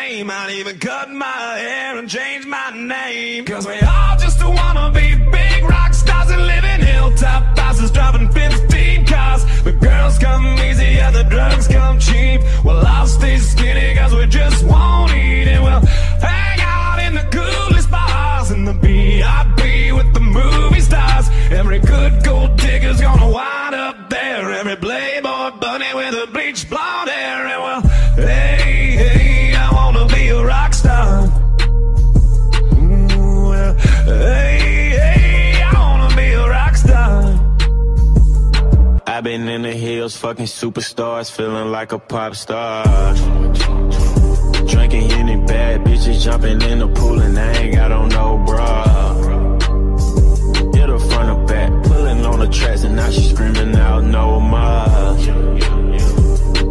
fame. I'd even cut my hair and change my name. Cause we all just wanna be big rock stars and live in hilltop houses, driving 15 cars. The girls come easy and the drugs come cheap. Well, I'll stay skinny cause we just won't eat. And we'll hang out in the coolest bars in the V.I.P. with the movie stars. Every good gold digger's gonna wind up there. Every playboy bunny with a bleached blonde hair. And we'll been in the hills, fucking superstars, feeling like a pop star. Drinking Henny bad bitches, jumping in the pool, and I ain't got on no bra. Hit her front or back, pulling on the tracks, and now she screaming out no more.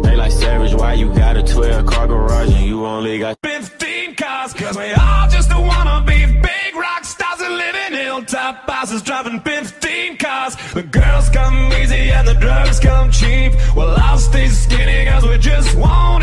They like savage, why you got a 12 car garage and you only got 15 cars Cause we all just wanna be big rock stars And live in hilltop houses driving 15 cars The girls drugs come cheap. Well I'll stay skinny cause we just won't